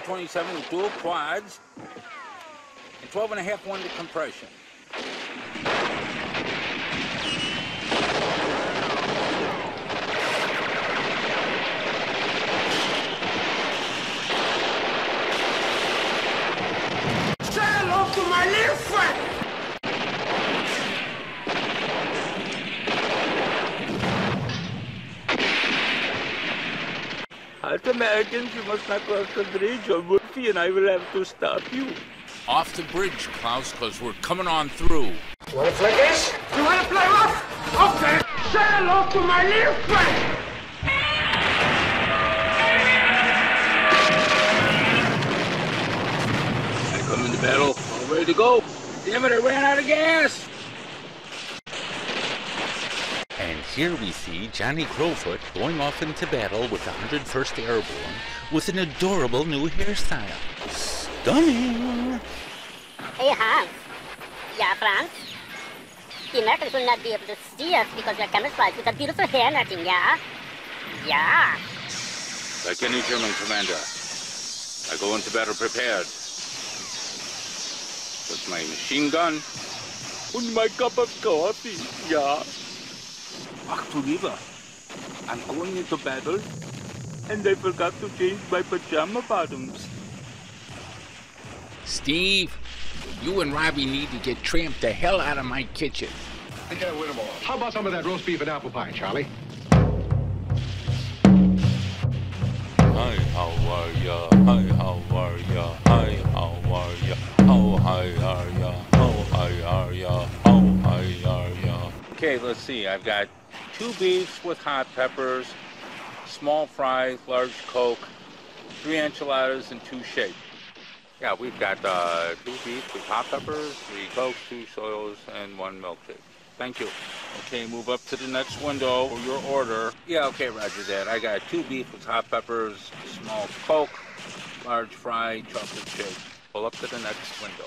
427 with dual quads and 12 and a half one to compression. Say hello to my little friend. As Americans, you must not cross the bridge or Murphy and I will have to stop you. Off the bridge, Klaus, because we're coming on through. Wanna play this? You wanna play rough? Okay. Say hello to my little friend. I come into battle, all ready to go. Damn it, I ran out of gas. And here we see Johnny Crowfoot going off into battle with the 101st Airborne with an adorable new hairstyle. Stunning! Hey, Hans. Yeah, Franz? The Americans will not be able to see us because we're camouflaged with a beautiful hair netting, yeah? Yeah. Like any German commander, I go into battle prepared. With my machine gun and my cup of coffee, yeah. Ach du lieber, I'm going into battle and I forgot to change my pajama bottoms. Steve, you and Robbie need to get tramped the hell out of my kitchen. I gotta win them all. How about some of that roast beef and apple pie, Charlie? Hi, how are ya? Hi, how are ya? Hi, how are ya? Oh, how high are ya? Oh, how high are ya? Oh, how high are ya? Okay, let's see. I've got two beefs with hot peppers, small fries, large Coke, three enchiladas, and two shakes. Yeah, we've got uh, two beefs with hot peppers, three Cokes, two soils, and one milkshake. Thank you. Okay, move up to the next window for your order. Yeah, okay, roger that. I got two beef with hot peppers, small Coke, large fry, chocolate shake. Pull up to the next window.